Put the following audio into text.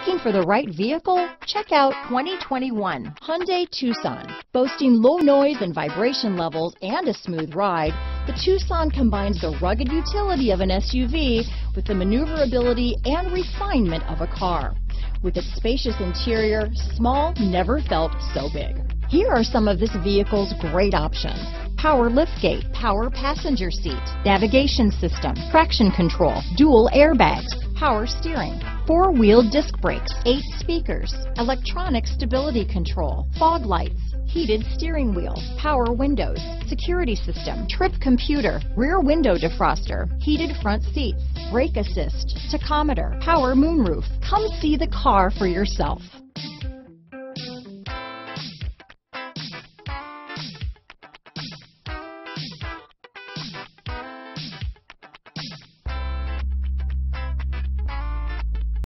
Looking for the right vehicle? Check out 2021 Hyundai Tucson. Boasting low noise and vibration levels and a smooth ride, the Tucson combines the rugged utility of an SUV with the maneuverability and refinement of a car. With its spacious interior, small never felt so big. Here are some of this vehicle's great options. Power liftgate, power passenger seat, navigation system, traction control, dual airbags, power steering, four-wheel disc brakes, eight speakers, electronic stability control, fog lights, heated steering wheel, power windows, security system, trip computer, rear window defroster, heated front seats, brake assist, tachometer, power moonroof. Come see the car for yourself.